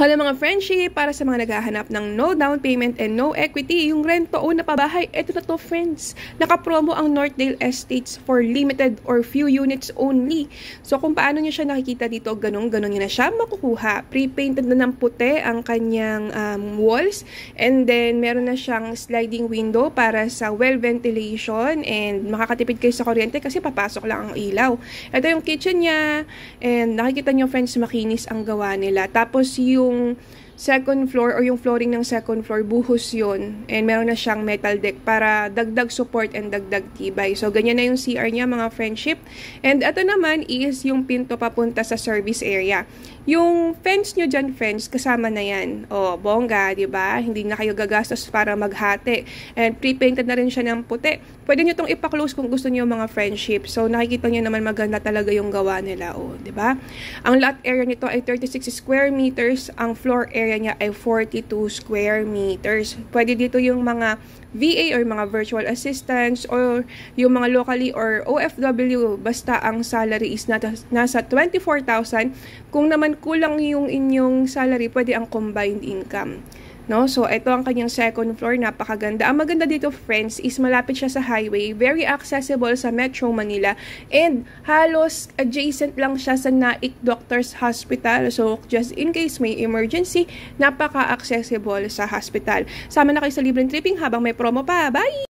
Hala mga friendship, para sa mga naghahanap ng no down payment and no equity, yung rento o napabahay, eto na to friends. Nakapromo ang Northdale Estates for limited or few units only. So kung paano nyo siya nakikita dito, ganun, ganun nyo na siya makukuha. Pre-painted na ng puti ang kanyang um, walls and then meron na siyang sliding window para sa well ventilation and makakatipid kayo sa kuryente kasi papasok lang ang ilaw. Ito yung kitchen niya and nakikita nyo friends, makinis ang gawa nila. Tapos yung yung second floor or yung flooring ng second floor, buhos yun. And meron na siyang metal deck para dagdag support and dagdag tibay. So, ganyan na yung CR niya, mga friendship. And ito naman is yung pinto papunta sa service area. Yung fence nyo dyan, friends, kasama na yan. O, bongga, di ba? Hindi na kayo gagastos para maghati. And pre-painted na rin siya ng puti. Pwede nyo itong ipa-close kung gusto nyo mga friendship. So, nakikita nyo naman maganda talaga yung gawa nila. O, di ba? Ang lot area nito ay 36 square meters. Ang floor area niya ay 42 square meters. Pwede dito yung mga VA or mga virtual assistants or yung mga locally or OFW basta ang salary is nasa 24,000 kung naman kulang yung inyong salary pwede ang combined income No? So, ito ang kanyang second floor. Napakaganda. Ang maganda dito, friends, is malapit siya sa highway. Very accessible sa Metro Manila. And halos adjacent lang siya sa Naik Doctors Hospital. So, just in case may emergency, napaka-accessible sa hospital. Sama na kayo sa libreng tripping habang may promo pa. Bye!